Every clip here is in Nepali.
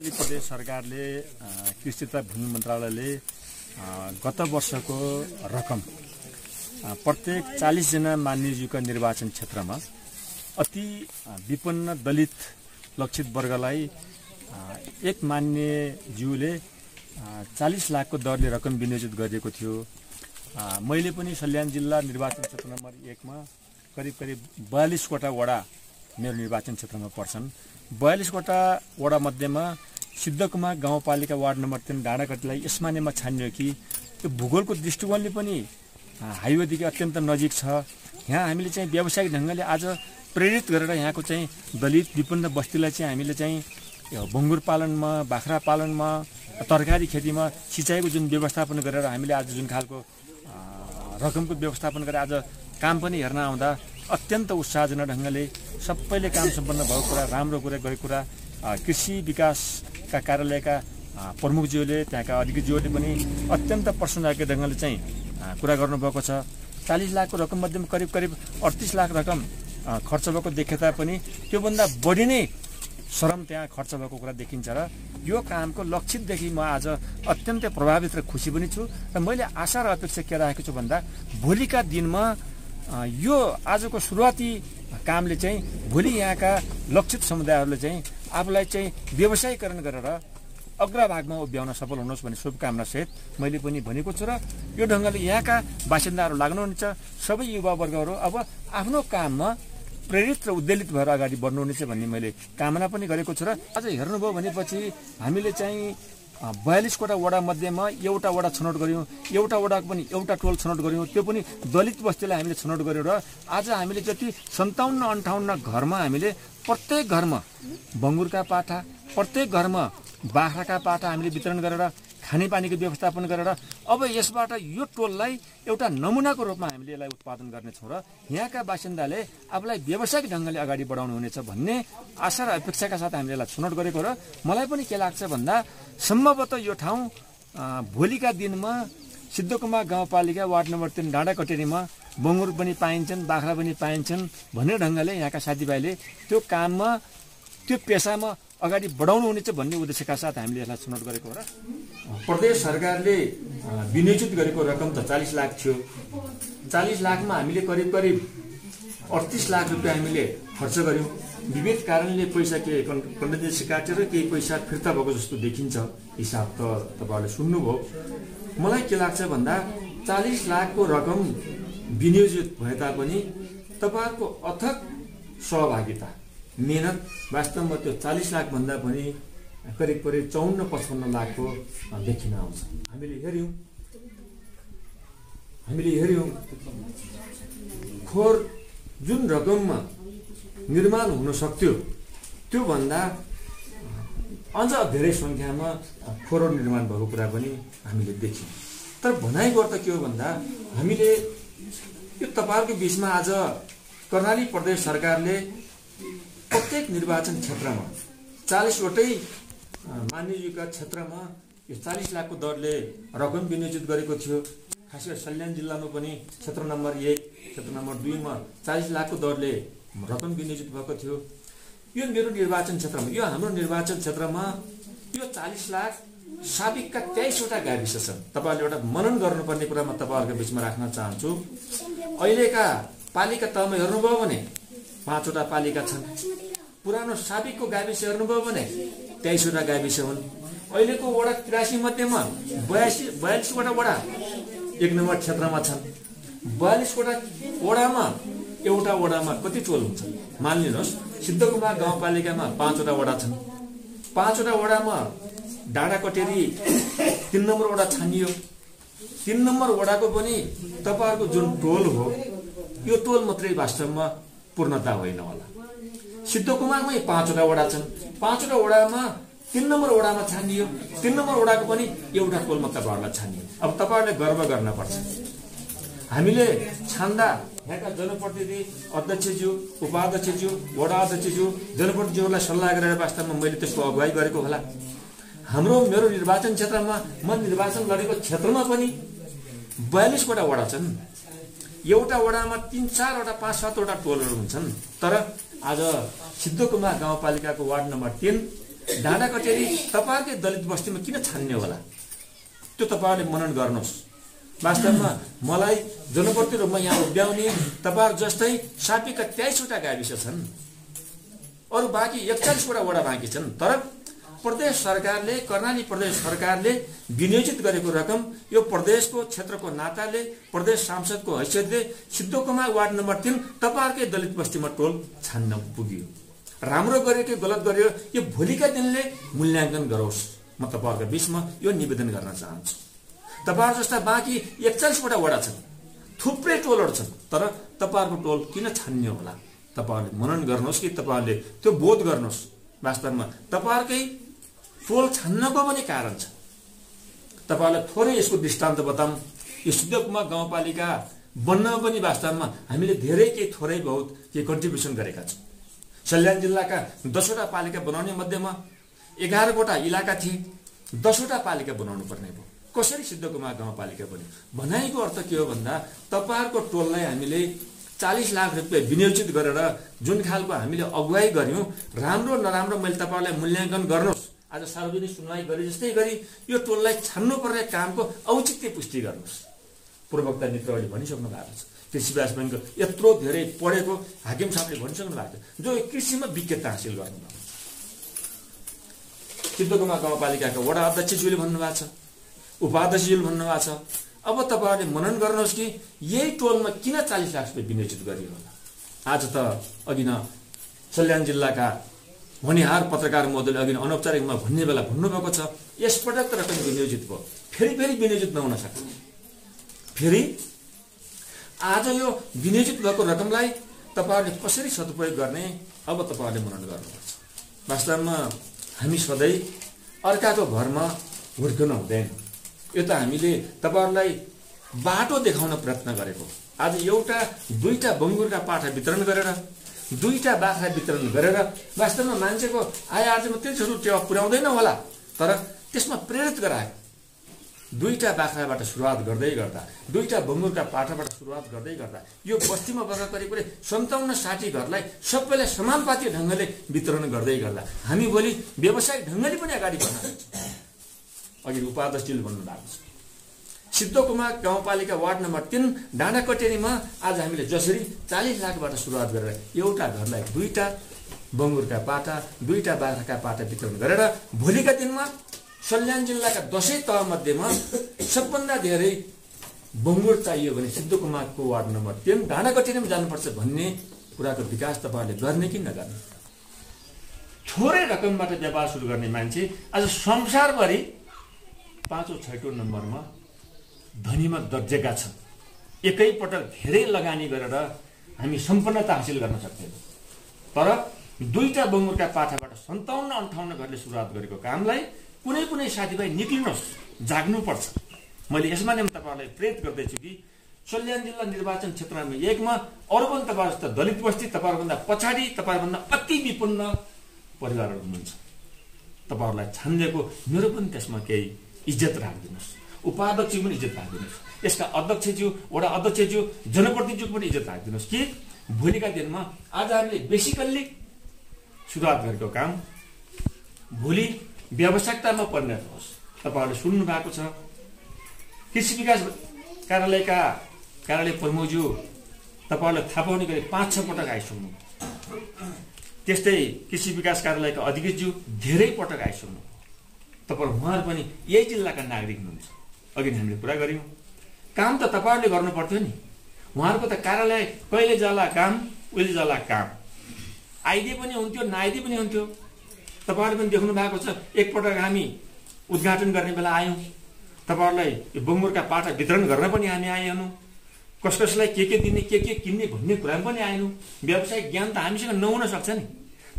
प्रदेश सरकारले कृषि तथा भूमि मन्त्रालयले गत वर्षको रकम प्रत्येक चालिसजना मान्यज्यूका निर्वाचन क्षेत्रमा अति विपन्न दलित लक्षित वर्गलाई एक मान्यज्यूले चालिस लाखको दरले रकम विनियोजित गरिएको थियो। मैले पनि सल्यान जिल्ला निर्वाचन क्षेत्र नम्बर एकमा करिब करिब बयालिसवटा वडा मेरो निर्वाचन क्षेत्रमा पर्छन्। बयालिसवटा वडा मध्येमा सिद्धकुमा गाउँपालिका वार्ड नम्बर तिन डाँडाकटीलाई यसमानेमा छानियो कि त्यो भूगोलको दृष्टिकोणले पनि हाइवेदेखि अत्यन्त नजिक छ। यहाँ हामीले चाहिँ व्यावसायिक ढङ्गले आज प्रेरित गरेर यहाँको चाहिँ दलित विपन्न बस्तीलाई चाहिँ हामीले चाहिँ यो बङ्गुर पालनमा बाख्रा पालनमा तरकारी खेतीमा सिँचाइको जुन व्यवस्थापन गरेर हामीले आज जुन खालको रकमको व्यवस्थापन गरेर आज काम पनि हेर्न आउँदा अत्यन्त उत्साहजनक ढङ्गले सबैले काम सम्पन्न भएको कुरा राम्रो कुरा गरेको कुरा कृषि विकासका कार्यालयका प्रमुखज्यूले त्यहाँका अधिकृतज्यूहरूले पनि अत्यन्त प्रसन्नका ढङ्गले चाहिँ कुरा गर्नुभएको छ। चालिस लाखको रकम मध्येमा करिब करिब अडतिस लाख रकम खर्च भएको देखे तापनि त्योभन्दा बढी नै श्रम त्यहाँ खर्च भएको कुरा देखिन्छ र यो कामको लक्षितदेखि म आज अत्यन्तै प्रभावित र खुसी पनि छु र मैले आशा र अपेक्षा के राखेको छु भन्दा भोलिका दिनमा यो आजको सुरुवाती कामले चाहिँ भोलि यहाँका लक्षित समुदायहरूले चाहिँ आफूलाई चाहिँ व्यवसायीकरण गरेर अग्रभागमा उभ्याउन सफल हुनुहोस् भन्ने शुभकामनासहित मैले पनि भनेको छु र यो ढङ्गले यहाँका बासिन्दाहरू लाग्नुहुनेछ सबै युवावर्गहरू अब आफ्नो काममा प्रेरित र उद्वेलित भएर अगाडि बढ्नुहुनेछ भन्ने मैले कामना पनि गरेको छु र अझ हेर्नुभयो भनेपछि हामीले चाहिँ बयालिसवटा वडा मध्येमा एउटा वडा छनौट गऱ्यौँ एउटा वडाको पनि एउटा टोल छनौट गऱ्यौँ त्यो पनि दलित बस्तीलाई हामीले छनौट गऱ्यौँ र आज हामीले जति सन्ताउन्न अन्ठाउन्न घरमा हामीले प्रत्येक घरमा बङ्गुरका पाठा प्रत्येक घरमा बाख्राका पाठा हामीले वितरण गरेर खानेपानीको व्यवस्थापन गरेर अब यसबाट यो टोललाई एउटा नमुनाको रूपमा हामीले यसलाई उत्पादन गर्नेछौँ र यहाँका बासिन्दाले आफूलाई व्यावसायिक ढङ्गले अगाडि बढाउनु हुनेछ भन्ने आशा र अपेक्षाका साथ हामीले यसलाई छनौट गरेको र मलाई पनि के लाग्छ भन्दा सम्भवतः यो ठाउँ भोलिका दिनमा सिद्धकुमा गाउँपालिका वार्ड नम्बर तिन डाँडा कटेरीमा बङ्गुर पनि पाइन्छन् बाख्रा पनि पाइन्छन् भन्ने ढङ्गले यहाँका साथीभाइले त्यो काममा त्यो पेसामा अगाडि बढाउनु हुनेछ भन्ने उद्देश्यका साथ हामीले यसलाई छनौट गरेको हो र? प्रदेश सरकारले विनियोजित गरेको रकम त चालिस लाख थियो। चालिस लाखमा हामीले करिब करिब अडतिस लाख रुपियाँ हामीले खर्च गऱ्यौँ। विविध कारणले पैसा के कन्डेन्सी काटेर केही पैसा फिर्ता भएको जस्तो देखिन्छ हिसाब त तपाईँहरूले सुन्नुभयो। मलाई के लाग्छ भन्दा चालिस लाखको रकम विनियोजित भए तापनि तपाईँहरूको अथक सहभागिता मेहनत वास्तवमा त्यो चालिस लाखभन्दा पनि करिब करिब चौन्न पचपन्न लाखको देखिन आउँछ। हामीले हेऱ्यौँ हामीले हेऱ्यौँ खोर जुन रकममा निर्माण हुन सक्थ्यो त्योभन्दा अझ धेरै सङ्ख्यामा खोरो निर्माण भएको कुरा पनि हामीले देख्यौँ। तर भनाइ गर्दा के हो भन्दा हामीले यो तपाईँहरूको बिचमा आज कर्णाली प्रदेश सरकारले प्रत्येक निर्वाचन क्षेत्रमा चालिसवटै मान्यज्यूका क्षेत्रमा यो चालिस लाखको दरले रकम विनियोजित गरेको थियो। खास गरी सल्यान जिल्लामा पनि क्षेत्र नम्बर एक क्षेत्र नम्बर दुईमा चालिस लाखको दरले रकम विनियोजित भएको थियो। यो मेरो निर्वाचन क्षेत्रमा यो हाम्रो निर्वाचन क्षेत्रमा यो चालिस लाख साबिकका तेइसवटा गाविस छन्। तपाईँहरूले एउटा मनन गर्नुपर्ने कुरा म तपाईँहरूको बिचमा राख्न चाहन्छु। अहिलेका पालिका तहमा हेर्नुभयो भने पाँचवटा पालिका छन्। पुरानो साबिकको गाविस हेर्नुभयो भने तेइसवटा गाविस हुन्। अहिलेको वडा तिरासी मध्येमा बयासी बयालिसवटा वडा एक नम्बर क्षेत्रमा छन्। बयालिसवटा वडामा एउटा वडामा कति टोल हुन्छ? मानिलिनुहोस् सिद्धकुमा गाउँपालिकामा पाँचवटा वडा छन्। पाँचवटा वडामा डाँडा कटेरी तिन नम्बर वडा छानियो। तिन नम्बर वडाको पनि तपाईँहरूको जुन टोल हो यो टोल मात्रै वास्तवमा पूर्णता होइन होला सिद्धकुमारमै पाँचवटा वडा छन्। पाँचवटा वडामा तिन नम्बर वडामा छानियो। तिन नम्बर वडाको पनि एउटा टोलमा तपाईँहरूलाई छानियो। अब तपाईँहरूले गर्व गर्न पर्छ हामीले छान्दा यहाँका जनप्रतिनिधि अध्यक्षज्यू उपाध्यक्षज्यू वडा अध्यक्षज्यू जनप्रतिनिधिहरूलाई सल्लाह गरेर वास्तवमा मैले त्यसको अगुवाई गरेको होला। हाम्रो मेरो निर्वाचन क्षेत्रमा म निर्वाचन लडेको क्षेत्रमा पनि बयालिसवटा वडा छन्। एउटा वडामा तिन चारवटा पाँच सातवटा टोलहरू हुन्छन्। तर आज सिद्धकुमा गाउँपालिकाको वार्ड नम्बर तिन डाँडा कचेरी तपाईँहरूकै दलित बस्तीमा किन छान्ने होला? त्यो तपाईँहरूले मनन गर्नुहोस्। वास्तवमा मलाई जनप्रति रूपमा यहाँ उभ्याउने तपाईँहरू जस्तै सापीका तेइसवटा गाविस छन्। अरू बाँकी एकचालिसवटा वडा बाँकी छन्। तर प्रदेश सरकारले कर्णाली प्रदेश सरकारले विनियोजित गरेको रकम यो प्रदेशको क्षेत्रको नाताले प्रदेश सांसदको हैसियतले सिद्धोकुमा वार्ड नम्बर तिन तपाईँहरूकै दलित बस्तीमा टोल छान्न पुग्यो। राम्रो गर्यो कि गलत गर्यो यो भोलिका दिनले मूल्याङ्कन गरोस्। म तपाईँहरूको बिचमा यो निवेदन गर्न चाहन्छु। तपाईँहरू जस्ता बाँकी एकचालिसवटा वडा छन् थुप्रै टोलहरू छन् तर तपाईँहरूको टोल किन छान्ने होला? तपाईँहरूले मनन गर्नुहोस् कि तपाईँहरूले त्यो बोध गर्नुहोस्? वास्तवमा तपाईँहरूकै टोल छान्नको पनि कारण छ। तपाईँहरूलाई थोरै यसको दृष्टान्त बताऊँ। यो सिद्धकुमा गाउँपालिका बन्नमा पनि वास्तवमा हामीले धेरै केही थोरै बहुत केही कन्ट्रिब्युसन गरेका छौँ। सल्यान जिल्लाका दसवटा पालिका बनाउने मध्येमा एघारवटा इलाका थिए। दसवटा पालिका बनाउनु पर्ने भयो। कसरी सिद्धकुमा गाउँपालिका बन्यो? भनाइको अर्थ के हो भन्दा तपाईँहरूको टोललाई हामीले चालिस लाख रुपियाँ विनियोजित गरेर जुन खालको हामीले अगुवाई गऱ्यौँ राम्रो नराम्रो मैले तपाईँहरूलाई मूल्याङ्कन गर्नुहोस्। आज सार्वजनिक सुनवाई गरे जस्तै गरी यो टोललाई छान्नुपर्ने कामको औचित्य पुष्टि गर्नुहोस्। पूर्वक्ता मित्रहरूले भनिसक्नु भएको छ। कृषि विकास ब्याङ्कको यत्रो धेरै पढेको हाकिम साहबले भनिसक्नु भएको छ। जो कृषिमा विज्ञता हासिल गर्नुभएको सिद्धकुमा गाउँपालिकाका वडा अध्यक्षज्यूले भन्नुभएको छ उपाध्यक्षज्यूले भन्नुभएको छ अब तपाईँहरूले मनन गर्नुहोस् कि यही टोलमा किन चालिस लाख रुपियाँ विनियोजित गरियो होला। आज त अघि न सल्यान जिल्लाका भनिहार पत्रकार महोदयले अघि अनौपचारिकमा भन्ने बेला भन्नुभएको छ यसपटक त रकम विनियोजित भयो। फेरि फेरि विनियोजित नहुन सक्छ। फेरि आज यो विनियोजित भएको रकमलाई तपाईँहरूले कसरी सदुपयोग गर्ने अब तपाईँहरूले मनन गर्नुपर्छ। वास्तवमा हामी सधैँ अर्काको घरमा हुर्कनु हुँदैन। यो त हामीले तपाईँहरूलाई बाटो देखाउन प्रयत्न गरेको आज एउटा दुईटा बङ्गुरका पाठा वितरण गरेर दुईटा बाख्रा वितरण गरेर वास्तवमा मान्छेको आय आर्जनमा त्यसहरू टेवा पुर्याउँदैन होला तर त्यसमा प्रेरित गरायो दुईटा बाख्राबाट सुरुवात गर्दै गर्दा दुईटा बङ्गुरका पाठाबाट सुरुवात गर्दै गर्दा यो बस्तीमा बस्दा करिब करिब सन्ताउन्न साठी घरलाई सबैलाई समानुपाती ढङ्गले वितरण गर्दै गर्दा हामी भोलि व्यावसायिक ढङ्गले पनि अगाडि बढ्न अघि उपाध्यक्षले भन्नुभएको छ। सिद्धकुमार गाउँपालिका वार्ड नम्बर तिन डाँडा कटेरीमा आज हामीले जसरी चालिस लाखबाट सुरुवात गरेर एउटा घरलाई दुईटा बङ्गुरका पाटा दुईटा बाख्राका पाटा वितरण गरेर भोलिका दिनमा सल्यान जिल्लाका दसैँ तह मध्येमा सबभन्दा धेरै बङ्गुर चाहियो भने सिद्धकुमारको वार्ड नम्बर तिन डाँडा कटेरीमा जानुपर्छ भन्ने कुराको विकास तपाईँहरूले गर्ने कि नगर्ने? थोरै रकमबाट व्यापार सुरु गर्ने मान्छे आज संसारभरि पाँचौँ छैटौँ नम्बरमा धनीमा दर्जेका छन्। एकैपटक धेरै लगानी गरेर हामी सम्पन्नता हासिल गर्न सक्दैनौँ तर दुईटा बङ्गुरका पाठाबाट सन्ताउन्न अन्ठाउन्न घरले सुरुवात गरेको कामलाई कुनै कुनै साथीभाइ निक्लिनुहोस् जाग्नुपर्छ। मैले यसमा नै तपाईँहरूलाई प्रेरित गर्दैछु कि सल्यान जिल्ला निर्वाचन क्षेत्रमा एकमा अरू पनि तपाईँहरू जस्तो दलित बस्ती तपाईँहरूभन्दा पछाडि तपाईँहरूभन्दा अति विपन्न परिवारहरू हुनुहुन्छ। तपाईँहरूलाई छानिदिएको मेरो पनि त्यसमा केही इज्जत राखिदिनुहोस्। उपाध्यक्ष पनि इज्जत राखिदिनुहोस् यसका अध्यक्षज्यू वडा अध्यक्षज्यू जनप्रतिनिधिज्यू पनि इज्जत राखिदिनुहोस् कि भोलिका दिनमा आज हामीले बेसिकल्ली सुरुवात गरेको काम भोलि व्यावसायिकतामा परिणत होस्। तपाईँहरूले सुन्नु भएको छ कृषि विकास कार्यालयका कार्यालय प्रमुखज्यू तपाईँहरूलाई थाहा पाउने गरी पाँच छ पटक आइसक्नु। त्यस्तै कृषि विकास कार्यालयका अधिकृतज्यू धेरै पटक आइसक्नु। तपाईँ उहाँहरू पनि यही जिल्लाका नागरिक हुनुहुन्छ। अघि नै हामीले कुरा गऱ्यौँ। काम त तपाईँहरूले गर्नु पर्थ्यो नि। उहाँहरूको त कार्यालय कहिले जाला काम उहिले जाला काम। आइदिए पनि हुन्थ्यो नआइदिए पनि हुन्थ्यो। तपाईँहरूले पनि देख्नु भएको छ एकपटक हामी उद्घाटन गर्ने बेला आयौँ। तपाईँहरूलाई यो बङ्गुरका पाठा वितरण गर्न पनि हामी आएनौँ। कस कसलाई के के दिने के के किन्ने भन्ने कुरामा पनि आएनौँ। व्यावसायिक ज्ञान त हामीसँग नहुन सक्छ नि।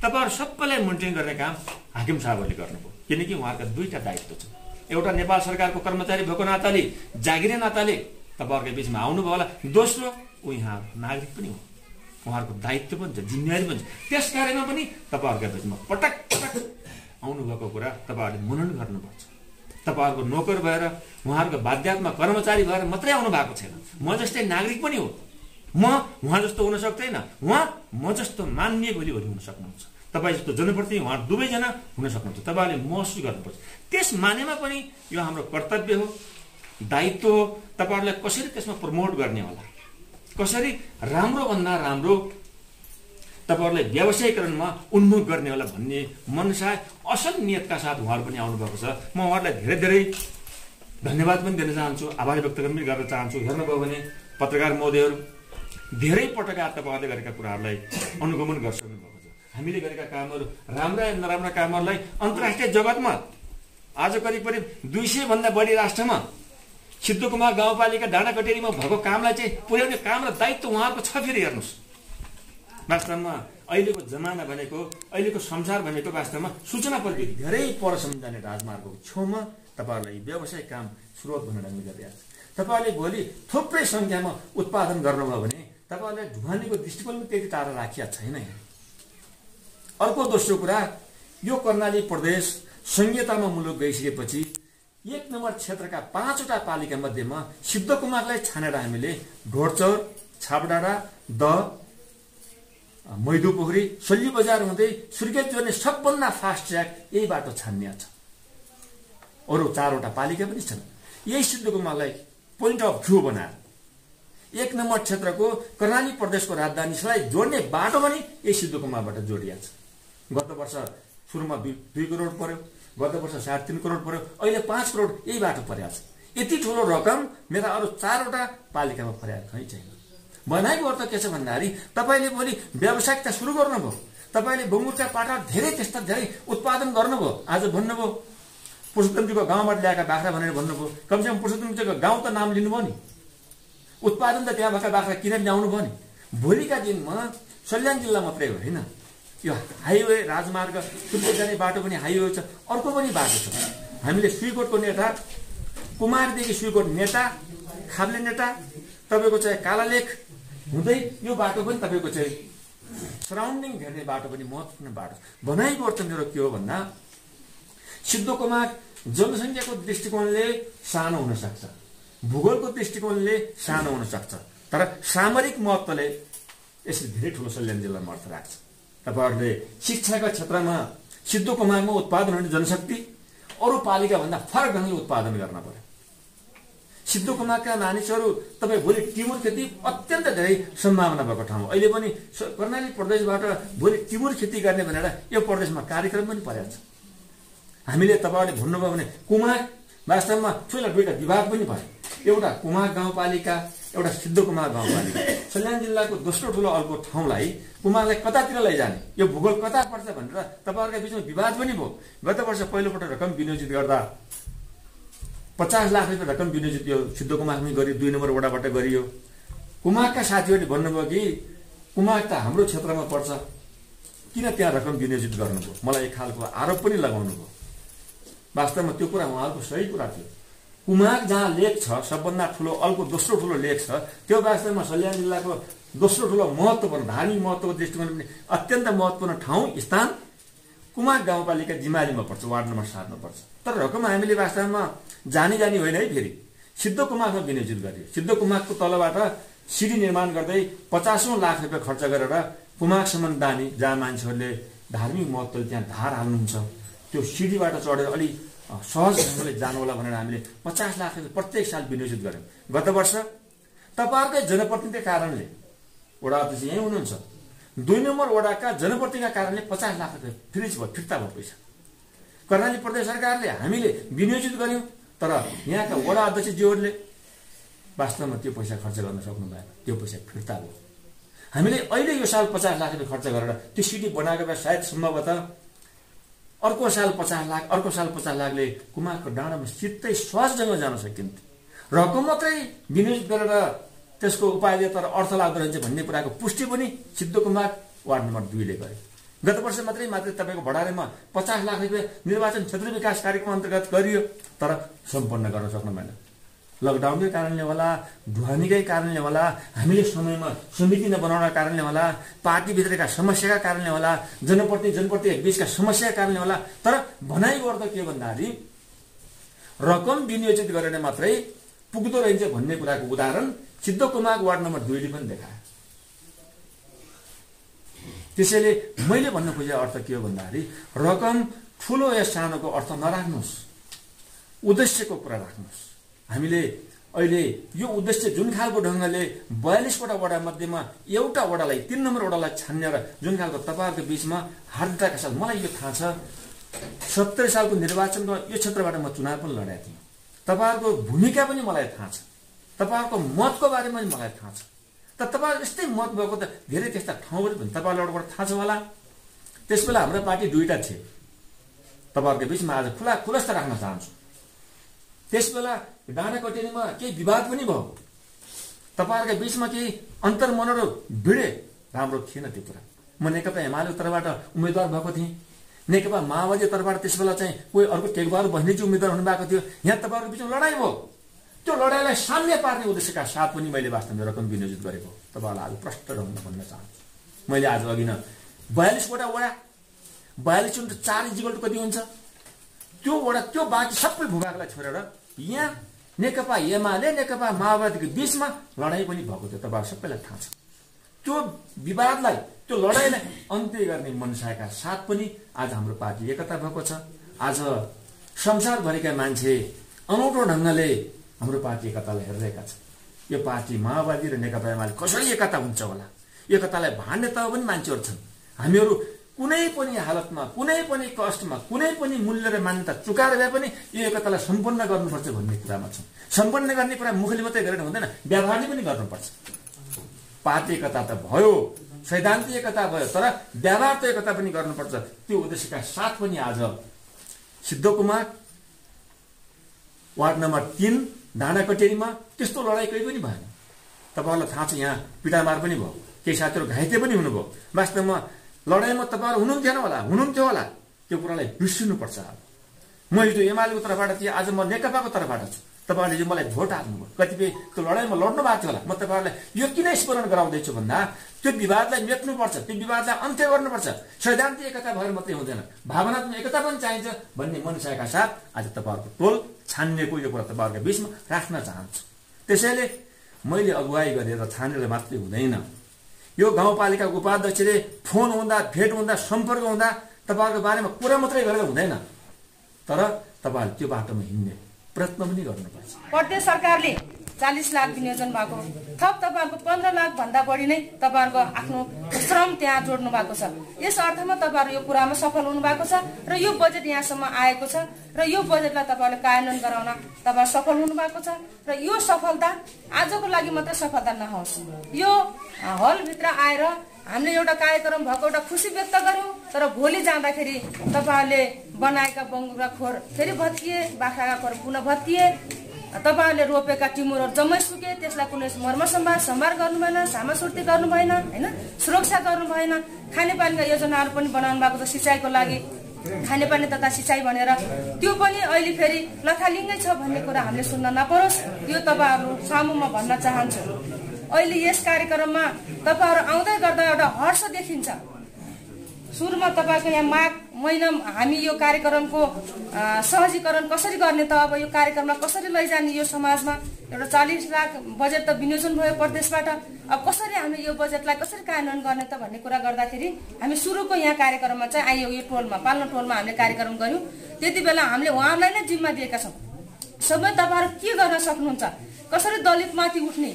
तपाईँहरू सबैलाई मेन्टेन गर्ने काम हाकिम साहबहरूले गर्नुभयो। किनकि उहाँहरूका दुईवटा दायित्व छ। एउटा नेपाल सरकारको कर्मचारी भएको नाताले जागिरे नाताले तपाईँहरूको बिचमा आउनुभयो होला। दोस्रो ऊ यहाँ नागरिक पनि हो। उहाँहरूको दायित्व पनि छ जिम्मेवारी पनि छ। त्यस कार्यमा पनि तपाईँहरूको बिचमा पटक पटक आउनुभएको कुरा तपाईँहरूले मनन गर्नुपर्छ। तपाईँहरूको नोकर भएर उहाँहरूको बाध्यात्मक कर्मचारी भएर मात्रै आउनु भएको छैन। म जस्तै नागरिक पनि हो। म उहाँ जस्तो हुन सक्दैन। उहाँ म जस्तो मान्ने भोलि हुन सक्नुहुन्छ। तपाईँ जस्तो जनप्रतिनिधि उहाँ दुवैजना हुन सक्नुहुन्छ। तपाईँहरूले महसुस गर्नुपर्छ। त्यस मानेमा पनि यो हाम्रो कर्तव्य हो दायित्व हो। तपाईँहरूलाई कसरी त्यसमा प्रमोट गर्ने होला? कसरी राम्रोभन्दा राम्रो तपाईँहरूलाई व्यवसायीकरणमा उन्मुख गर्ने होला भन्ने मनसा असल नियतका साथ उहाँहरू पनि आउनुभएको छ। म उहाँहरूलाई धेरै धेरै धन्यवाद पनि दिन चाहन्छु आभार व्यक्त पनि गर्न चाहन्छु। हेर्नुभयो भने पत्रकार महोदयहरू धेरै पटक तपाईँहरूले गरेका कुराहरूलाई अनुगमन गरिसक्नु भएको छ। हामीले गरेका कामहरू राम्रा नराम्रा कामहरूलाई अन्तर्राष्ट्रिय जगतमा आज करिब करिब दुई सयभन्दा बढी राष्ट्रमा सिद्धकुमार गाउँपालिका डाँडा कटेरीमा भएको कामलाई चाहिँ पुर्याउने काम र दायित्व उहाँहरूको छ फेरि हेर्नुहोस्। वास्तवमा अहिलेको जमाना भनेको अहिलेको संसार भनेको वास्तवमा सूचना प्रविधि धेरै परसम्म जाने राजमार्गको छेउमा तपाईँहरूलाई व्यावसायिक काम सुरुवात हुन लाग्ने गरिरहेको छ तपाईँहरूले भोलि थुप्रै सङ्ख्यामा उत्पादन गर्नुभयो भने तपाईँहरूले ढुवानीको दृष्टिकोण त्यति टाढा राखिया छैन। अर्को दोस्रो कुरा यो कर्णाली प्रदेश संहितामा मुलुक गइसकेपछि एक नम्बर क्षेत्रका पाँचवटा पालिका मध्येमा सिद्धकुमारलाई छानेर हामीले ढोडचौर छापडाँडा द मैदु पोखरी सल्ली बजार हुँदै सुर्खेत जोड्ने सबभन्दा फास्ट ट्र्याक यही बाटो छान्ने छ। अरू चारवटा पालिका पनि छन्। यही सिद्धकुमारलाई पोइन्ट अफ भ्यू बनाएर एक नम्बर क्षेत्रको कर्णाली प्रदेशको राजधानीलाई जोड्ने बाटो पनि यही सिद्धकुमारबाट जोडिएको छ। गत वर्ष सुरुमा दुई करोड पर्यो। गत वर्ष साढे तिन करोड पर्यो। अहिले पाँच करोड यही बाटो परेको छ। यति ठुलो रकम मेरा अरू चारवटा पालिकामा परेको खै छैन। भनाइको अर्थ के छ भन्दाखेरि तपाईँले भोलि व्यावसायिकता सुरु गर्नुभयो। तपाईँले बङ्गुरका पाटा धेरै त्यस्ता धेरै उत्पादन गर्नुभयो। आज भन्नुभयो पुरुषोत्तमजीको गाउँबाट ल्याएका बाख्रा भनेर भन्नुभयो कमसेकम पुरुषोत्तमजीको गाउँ त नाम लिनुभयो नि। उत्पादन त त्यहाँ भएका बाख्रा किन ल्याउनु भयो नि। भोलिका दिनमा सल्यान जिल्ला मात्रै होइन। यो हाइवे राजमार्ग सुर्खेत जाने बाटो पनि हाइवे छ अर्को पनि बाटो छ। हामीले सुइकोटको नेता कुमारदेखि सुइकोट नेता खाब्ले नेता तपाईँको चाहिँ कालालेख हुँदै यो बाटो पनि तपाईँको चाहिँ सराउन्डिङ घेर्ने बाटो पनि महत्त्वपूर्ण बाटो भनाइको अर्थ मेरो के हो भन्दा सिद्धकुमार जनसङ्ख्याको दृष्टिकोणले सानो हुन सक्छ भूगोलको दृष्टिकोणले सानो हुन सक्छ तर सामरिक महत्त्वले यसले धेरै ठुलो सल्यान जिल्लामा अर्थ राख्छ। तपाईँहरूले शिक्षाका क्षेत्रमा सिद्धकुमारमा उत्पादन हुने जनशक्ति अरू पालिकाभन्दा फरक ढङ्गले उत्पादन गर्न पर्यो सिद्धकुमारका मानिसहरू तपाईँ भोलि टिमुर खेती अत्यन्त धेरै सम्भावना भएको ठाउँ अहिले पनि कर्णाली प्रदेशबाट भोलि टिमुर खेती गर्ने भनेर यो प्रदेशमा कार्यक्रम पनि परेको छ हामीले तपाईँहरूले भन्नुभयो भने कुमार वास्तवमा ठुला दुईवटा विभाग पनि भयो एउटा कुमार गाउँपालिका एउटा सिद्धकुमार गाउँपालिका सल्यान जिल्लाको दोस्रो ठुलो अर्को ठाउँलाई कुमारलाई कतातिर लैजाने। यो भूगोल कता पर्छ भनेर तपाईँहरूका बिचमा विवाद पनि भयो। गत वर्ष पहिलोपल्ट रकम विनियोजित गर्दा पचास लाख रुपियाँ रकम विनियोजित यो सिद्धकुमारमै गरियो दुई नम्बर वडाबाट गरियो। कुमारका साथीहरूले भन्नुभयो कि कुमार त हाम्रो क्षेत्रमा पर्छ। किन त्यहाँ रकम विनियोजित गर्नुभयो? मलाई एक खालको आरोप पनि लगाउनु भयो वास्तवमा त्यो कुरा उहाँहरूको सही कुरा थियो। कुमार जहाँ लेक छ सबभन्दा ठुलो अर्को दोस्रो ठुलो लेक छ त्यो वास्तवमा सल्यान जिल्लाको दोस्रो ठुलो महत्त्वपूर्ण धार्मिक महत्त्वको दृष्टिकोण पनि अत्यन्त महत्त्वपूर्ण ठाउँ स्थान कुमार गाउँपालिका जिमालीमा पर्छ वार्ड नम्बर सातमा पर्छ। तर रकम हामीले वास्तवमा जानी जानी होइन है फेरि। सिद्ध कुमारमा विनियोजित गरियो। सिद्ध कुमारको तलबाट सिडी निर्माण गर्दै पचासौँ लाख रुपियाँ खर्च गरेर कुमारसम्म दानी जहाँ मान्छेहरूले धार्मिक महत्त्वले त्यहाँ धार हाल्नुहुन्छ त्यो सिडीबाट चढेर अलिक सहज ढङ्गले जानु होला भनेर हामीले पचास लाख रुपियाँ प्रत्येक साल विनियोजित गऱ्यौँ गत वर्ष तपाईँहरूकै जनप्रतिनिधिकै कारणले वडा अध्यक्ष यहीँ हुनुहुन्छ। दुई नम्बर वडाका जनप्रतिनिधिका कारणले पचास लाख रुपियाँ फ्रिज भयो फिर्ता भयो पैसा। कर्णाली प्रदेश सरकारले हामीले विनियोजित गऱ्यौँ तर यहाँका वडा अध्यक्षज्यूहरूले वास्तवमा त्यो पैसा खर्च गर्न सक्नु भएन। त्यो पैसा फिर्ता भयो। हामीले अहिले यो साल पचास लाख रुपियाँ खर्च गरेर त्यो सिटी बनाएको भए सायद सम्भवतः अर्को साल पचास लाख अर्को साल पचास लाखले कुमारको डाँडामा सिधै सहजसँग जान सकिन्थ्यो। रकम मात्रै विनियोजित गरेर त्यसको उपायले तर अर्थ लाग्दो रहेछ भन्ने कुराको पुष्टि पनि सिद्ध कुमार वार्ड नम्बर दुईले गरे। गत वर्ष मात्रै मात्रै तपाईँको भडारेमा पचास लाख रुपियाँ निर्वाचन क्षेत्र विकास कार्यक्रम अन्तर्गत गरियो तर सम्पन्न गर्न सक्नु भएन। लकडाउनकै कारणले होला ढुवानीकै कारणले होला हामीले समयमा समिति नबनाउनका कारणले होला पार्टीभित्रका समस्याका कारणले होला जनप्रति जनप्रति बिचका समस्याका कारणले होला तर भनाइको अर्थ के भन्दाखेरि रकम विनियोजित गरेर मात्रै पुग्दो रहेछ भन्ने कुराको उदाहरण सिद्धकुमार वार्ड नम्बर दुईले पनि देखायो त्यसैले मैले भन्न खोजेको अर्थ के हो भन्दाखेरि रकम ठुलो या सानोको अर्थ नराख्नुहोस्। उद्देश्यको कुरा राख्नुहोस्। हामीले अहिले यो उद्देश्य जुन खालको ढङ्गले बयालिसवटा वडा मध्येमा एउटा वडालाई तिन नम्बर वडालाई छान्ने र जुन खालको तपाईँहरूको बिचमा हार्दिकताका साथ मलाई यो थाहा छ। सत्तरी सालको निर्वाचनमा यो क्षेत्रबाट म चुनाव पनि लडाएको थिएँ तपाईँहरूको भूमिका पनि मलाई थाहा छ। तपाईँहरूको मतको बारेमा पनि मलाई थाहा छ। त तपाईँहरू यस्तै मत भएको त धेरै त्यस्ता ठाउँहरू पनि तपाईँहरूलाई एउटाबाट थाहा छ होला। त्यस बेला हाम्रो पार्टी दुईवटा थिए तपाईँहरूको बिचमा आज खुला खुलस्त राख्न चाहन्छु। त्यस बेला डाँडा कटेरीमा केही विवाद पनि भयो। तपाईँहरूका बिचमा केही अन्तर्मनहरू भिडे। राम्रो थिएन त्यो कुरा। म नेकपा एमाले तर्फबाट उम्मेद्वार भएको थिएँ। नेकपा माओवादी तर्फबाट त्यस बेला चाहिँ कोही अर्को टेकबहादुर बहिनीजी उम्मेद्वार हुनुभएको थियो। यहाँ तपाईँहरूको बिचमा लडाइँ भयो। त्यो लडाइँलाई साम्य पार्ने उद्देश्यका साथ पनि मैले वास्तवमा रकम विनियोजित गरेको तपाईँहरूलाई आज प्रष्ट ढङ्गमा भन्न चाहन्छु। मैले आज अघि न बयालिसवटा वडा बयालिस चार इजिकल कति हुन्छ? त्यो वडा त्यो बाँकी सबै भूभागलाई छोडेर यहाँ नेकपा एमाले नेकपा माओवादीको बिचमा लडाइँ पनि भएको थियो। तपाईँहरू सबैलाई थाहा छ। त्यो विवादलाई त्यो लडाइँलाई अन्त्य गर्ने मनसायका साथ पनि आज हाम्रो पार्टी एकता भएको छ। आज संसारभरिका मान्छे अनौठो ढङ्गले हाम्रो पार्टी एकतालाई हेरिरहेका छन् यो पार्टी माओवादी र नेकपा एमाले कसरी एकता हुन्छ होला? एकतालाई भान्ने त पनि मान्छेहरू छन्। हामीहरू कुनै पनि हालतमा कुनै पनि कष्टमा कुनै पनि मूल्य र मान्यता चुकाएर भए पनि यो एकतालाई सम्पन्न गर्नुपर्छ भन्ने कुरामा छौँ। सम्पन्न गर्ने कुरा मुखले मात्रै गरेर हुँदैन व्यवहारले पनि गर्नुपर्छ। पार्टी एकता त भयो सैद्धान्तिक एकता भयो तर व्यवहार त एकता पनि गर्नुपर्छ। त्यो उद्देश्यका साथ पनि आज सिद्धकुमार वार्ड नम्बर तिन डाँडा कटेरीमा त्यस्तो लडाइँ कहीँ पनि भएन। तपाईँहरूलाई थाहा छ यहाँ पिटामार पनि भयो। केही साथीहरू घाइते पनि हुनुभयो। वास्तवमा लडाइँमा तपाईँहरू हुनुहुन्थेन होला हुनुहुन्थ्यो होला। त्यो कुरालाई बिर्सिनुपर्छ अब। मैले त्यो एमालेको तर्फबाट थिएँ आज म नेकपाको तर्फबाट छु। तपाईँहरूले चाहिँ मलाई भोट हाल्नुभयो। कतिपय त्यो लडाइँमा लड्नु भएको थियो होला। म तपाईँहरूलाई यो किन स्मरण गराउँदैछु भन्दा त्यो विवादलाई मेट्नुपर्छ त्यो विवादलाई अन्त्य गर्नुपर्छ। सैद्धान्तिक एकता भएर मात्रै हुँदैन। भावनात्मक एकता पनि चाहिन्छ भन्ने मनसायका साथ आज तपाईँहरूको टोल छानिएको यो कुरा तपाईँहरूको बिचमा राख्न चाहन्छु। त्यसैले मैले अगुवाई गरेर छानेर मात्रै हुँदैन। यो गाउँपालिकाको उपाध्यक्षले फोन हुँदा भेट हुँदा सम्पर्क हुँदा तपाईँहरूको बारेमा कुरा मात्रै गरेर हुँदैन। तर तपाईँहरूले त्यो बाटोमा हिँड्ने प्रयत्न पनि गर्नुपर्छ। प्रदेश सरकारले चालिस लाख विनियोजन भएको थप तपाईँहरूको पन्ध्र लाख भन्दा बढी नै तपाईँहरूको आफ्नो श्रम त्यहाँ जोड्नु भएको छ। यस अर्थमा तपाईँहरू यो कुरामा सफल हुनु भएको छ र यो बजेट यहाँसम्म आएको छ र यो बजेटलाई तपाईँहरूले कार्यान्वयन गराउन तपाईँ सफल हुनु भएको छ र यो सफलता आजको लागि मात्रै सफलता नहोस्। यो हलभित्र आएर हामीले एउटा कार्यक्रम भएको एउटा खुसी व्यक्त गर्यौँ तर भोलि जाँदाखेरि तपाईँहरूले बनाएका बङ्गुरा खोर फेरि भत्किए बाख्राका खोर पुनः भत्किए। तपाईँहरूले रोपेका टिमुरहरू जम्मै सुके त्यसलाई कुनै मर्म सम्भार सम्भार गर्नु भएन सामासुर्ती गर्नु भएन होइन? सुरक्षा गर्नु भएन। खानेपानीका योजनाहरू पनि बनाउनु भएको छ सिँचाइको लागि। खानेपानी तथा सिँचाइ भनेर। त्यो पनि अहिले फेरि लथालिङ्गै छ भन्ने कुरा हामीले सुन्न नपरोस्। यो तपाईँहरू सामु म भन्न चाहन्छु। अहिले यस कार्यक्रममा तपाईँहरू आउँदै गर्दा एउटा हर्ष देखिन्छ। सुरुमा तपाईँको यहाँ माघ महिना हामी यो कार्यक्रमको सहजीकरण कसरी गर्ने त अब यो कार्यक्रमलाई कसरी लैजाने यो समाजमा? एउटा चालिस लाख बजेट त विनियोजन भयो प्रदेशबाट। अब कसरी हामीले यो बजेटलाई कसरी कार्यान्वयन गर्ने त भन्ने कुरा गर्दाखेरि हामी सुरुको यहाँ कार्यक्रममा चाहिँ आइयो यो टोलमा पाल्नो टोलमा हामीले कार्यक्रम गऱ्यौँ। त्यति बेला हामीले उहाँहरूलाई नै जिम्मा दिएका छौँ। सबै तपाईँहरू के गर्न सक्नुहुन्छ? कसरी दलितमाथि उठ्ने?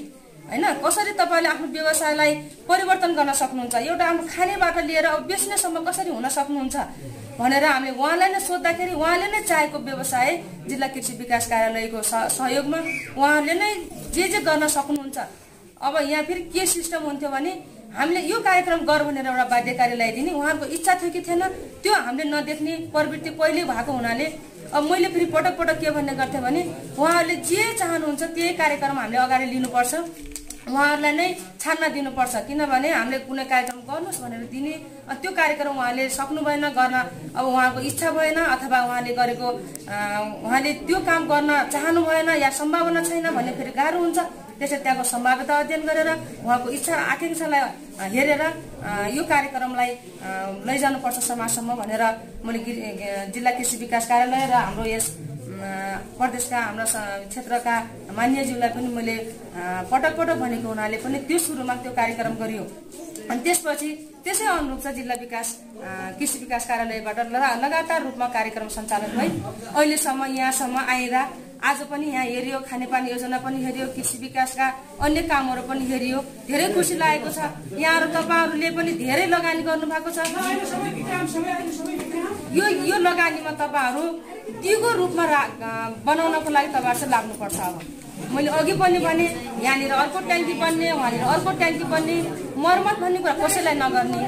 होइन? कसरी तपाईँले आफ्नो व्यवसायलाई परिवर्तन गर्न सक्नुहुन्छ? एउटा आफ्नो खानेबाट लिएर अब बेच्नेसम्म कसरी हुन सक्नुहुन्छ? भनेर हामीले उहाँलाई नै सोद्धाखेरि उहाँले नै चाहेको व्यवसाय जिल्ला कृषि विकास कार्यालयको सहयोगमा उहाँले नै जे जे गर्न सक्नुहुन्छ। अब यहाँ फेरि के सिस्टम हुन्थ्यो भने हामीले यो कार्यक्रम गर भनेर एउटा बाध्यकारी ल्याइदिने उहाँहरूको इच्छा थियो कि थिएन त्यो हामीले नदेख्ने प्रवृत्ति पहिले भएको हुनाले अब मैले फेरि पटक पटक के भन्ने गर्थेँ भने उहाँहरूले जे चाहनुहुन्छ त्यही कार्यक्रम हामीले अगाडि लिनुपर्छ। उहाँहरूलाई नै छान्न दिनुपर्छ। किनभने हामीले कुनै कार्यक्रम गर्नुहोस् भनेर दिने त्यो कार्यक्रम उहाँले सक्नु भएन गर्न। अब उहाँको इच्छा भएन अथवा उहाँले गरेको उहाँले त्यो काम गर्न चाहनु भएन या सम्भावना छैन भने फेरि गाह्रो हुन्छ। त्यसै त्यहाँको सम्भाव्यता अध्ययन गरेर उहाँको इच्छा आकाङ्क्षालाई हेरेर यो कार्यक्रमलाई लैजानुपर्छ समाजसम्म भनेर मैले जिल्ला कृषि विकास कार्यालय र हाम्रो यस प्रदेशका हाम्रा क्षेत्रका मान्यज्यूलाई पनि मैले पटक पटक भनेको हुनाले पनि त्यो सुरुमा त्यो कार्यक्रम गरियो। अनि त्यसपछि त्यसै अनुरूप चाहिँ जिल्ला विकास कृषि विकास कार्यालयबाट लगा- लगातार रूपमा कार्यक्रम सञ्चालन भई अहिलेसम्म यहाँसम्म आएर आज पनि यहाँ हेरियो खानेपानी योजना पनि हेरियो कृषि विकासका अन्य कामहरू पनि हेरियो। धेरै खुसी लागेको छ। यहाँहरू तपाईँहरूले पनि धेरै लगानी गर्नुभएको छ। यो यो लगानीमा तपाईँहरू दिगो रूपमा बनाउनको लागि तपाईँहरू चाहिँ लाग्नुपर्छ अब। मैले अघि पनि भने यहाँनिर अर्को ट्याङ्की बन्ने उहाँनिर अर्को ट्याङ्की बन्ने। मर्मत भन्ने कुरा कसैलाई नगर्ने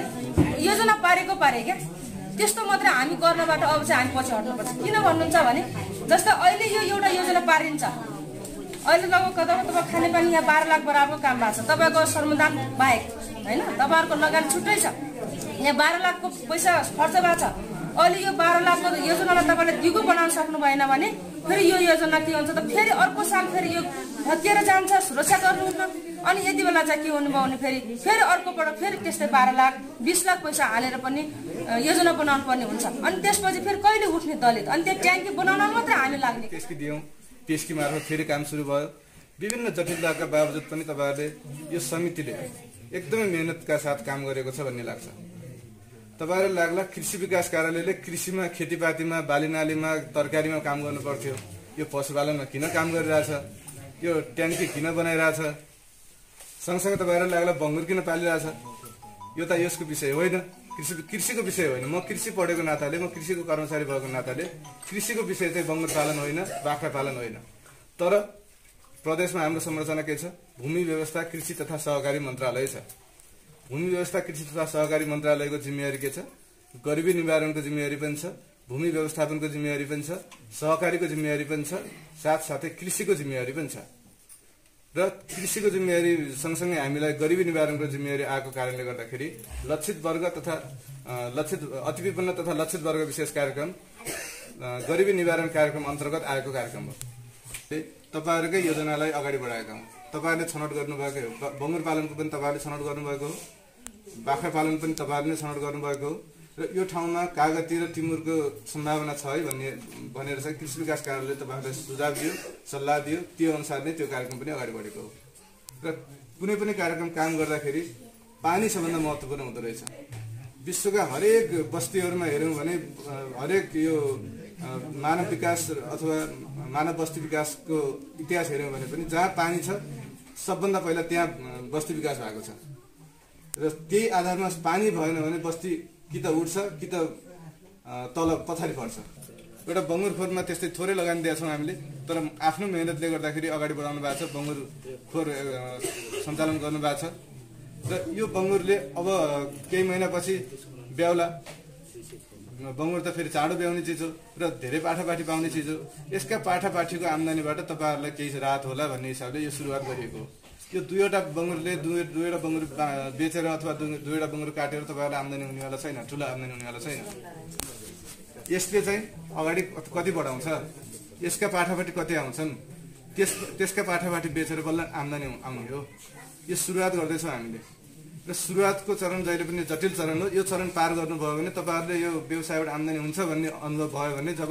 योजना पारेको पारे क्या। त्यस्तो मात्रै हामी गर्नबाट अब चाहिँ हामी पछि हट्नुपर्छ। किन भन्नुहुन्छ भने जस्तै अहिले यो एउटा योजना पारिन्छ। अहिले लगभग कता तपाईँ खानेपानी यहाँ बाह्र लाख बराबरको काम भएको छ। तपाईँको श्रमदान बाहेक होइन? तपाईँहरूको लगानी छुट्टै छ। यहाँ बाह्र लाखको पैसा खर्च भएको छ। अहिले यो बाह्र लाखको योजनालाई तपाईँले दिगो बनाउन सक्नु भएन भने फेरि यो योजना के हुन्छ त फेरि अर्को साल फेरि यो भत्किएर जान्छ सुरक्षा गर्नुहुन्न। अनि यति बेला चाहिँ के हुनुभयो भने फेरि फेरि अर्कोबाट फेरि त्यस्तै बाह्र लाख बिस लाख पैसा हालेर पनि योजना बनाउनु पर्ने हुन्छ। अनि त्यसपछि फेरि कहिले उठ्ने दलित? अनि त्यो ट्याङ्की बनाउन मात्रै हामी लाग्ने। पेस्की दियौँ। पेस्की मार्फत फेरि काम सुरु भयो। विभिन्न जटिलताका बावजुद पनि तपाईँहरूले यो समितिले एकदमै मेहनतका साथ काम गरेको छ भन्ने लाग्छ। तपाईँहरूलाई लाग्ला कृषि विकास कार्यालयले कृषिमा खेतीपातीमा बालीनालीमा तरकारीमा काम गर्नु पर्थ्यो यो पशुपालनमा किन काम गरिरहेछ? यो ट्याङ्की किन बनाइरहेछ? सँगसँगै तपाईँहरूलाई लाग्ला बङ्गुर किन पालिरहेछ? यो त यसको विषय होइन? कृषि कृषिको विषय होइन। म कृषि पढेको नाताले म कृषिको कर्मचारी भएको नाताले कृषिको विषय चाहिँ बङ्गुर पालन होइन बाख्रा पालन होइन। तर प्रदेशमा हाम्रो संरचना के छ? भूमि व्यवस्था कृषि तथा सहकारी मन्त्रालय छ। भूमि व्यवस्था कृषि तथा सहकारी मन्त्रालयको जिम्मेवारी के छ? गरिबी निवारणको जिम्मेवारी पनि छ भूमि व्यवस्थापनको जिम्मेवारी पनि छ सहकारीको जिम्मेवारी पनि छ साथसाथै कृषिको जिम्मेवारी पनि छ। र कृषिको जिम्मेवारी सँगसँगै हामीलाई गरिबी निवारणको जिम्मेवारी आएको कारणले गर्दाखेरि लक्षित वर्ग तथा लक्षित अति विपन्न तथा लक्षित वर्ग विशेष कार्यक्रम गरिबी निवारण कार्यक्रम अन्तर्गत आएको कार्यक्रम हो। तपाईँहरूकै योजनालाई अगाडि बढाएका हौँ तपाईँहरूले छनौट गर्नुभएको हो। बङ्गुर पालनको पनि तपाईँहरूले छनौट गर्नुभएको हो। बाख्रा पालन पनि तपाईँहरूले छनौट गर्नुभएको हो। र यो ठाउँमा कागती र टिमुरको सम्भावना छ है भन्ने भनेर चाहिँ कृषि विकास कार्यालयले तपाईँहरूलाई सुझाव दियो सल्लाह दियो। त्यो अनुसार नै त्यो कार्यक्रम पनि अगाडि बढेको हो। र कुनै पनि कार्यक्रम काम गर्दाखेरि पानी सबभन्दा महत्त्वपूर्ण हुँदो रहेछ। विश्वका हरेक बस्तीहरूमा हेऱ्यौँ भने हरेक यो मानव विकास अथवा मानव बस्ती विकासको इतिहास हेऱ्यौँ भने पनि जहाँ पानी छ सबभन्दा पहिला त्यहाँ बस्ती विकास भएको छ। र त्यही आधारमा पानी भएन भने बस्ती कि त उठ्छ कि त तल पछाडि पर्छ एउटा बङ्गुर खोरमा त्यस्तै थोरै लगानी दिएका छौँ हामीले तर आफ्नो मेहनतले गर्दाखेरि अगाडि बढाउनु भएको छ बङ्गुर खोर सञ्चालन गर्नु भएको छ। र यो बङ्गुरले अब केही महिनापछि ब्याउला। बङ्गुर त फेरि चाँडो ब्याउने चिज हो र धेरै पाठापाठी पाउने चिज। हो यसका पाठापाठीको आम्दानीबाट तपाईँहरूलाई केही राहत होला भन्ने हिसाबले यो सुरुवात गरिएको हो। यो दुईवटा बङ्गुरले दुई दुईवटा बङ्गुर बेचेर अथवा दुई- दुईवटा बङ्गुर काटेर तपाईँहरूलाई आम्दानी हुनेवाला छैन ठुलो आम्दानी हुनेवाला छैन। यसले चाहिँ अगाडि कति बढाउँछ? यसका पाठापाठी कति आउँछन्? त्यस त्यसका पाठापाठी बेचेर बल्ल आम्दानी आउने हो। यो सुरुवात गर्दैछौँ हामीले। र सुरुवातको चरण जहिले पनि जटिल चरण हो। यो चरण पार गर्नुभयो भने तपाईँहरूले यो व्यवसायबाट आम्दानी हुन्छ भन्ने अनुभव भयो भने जब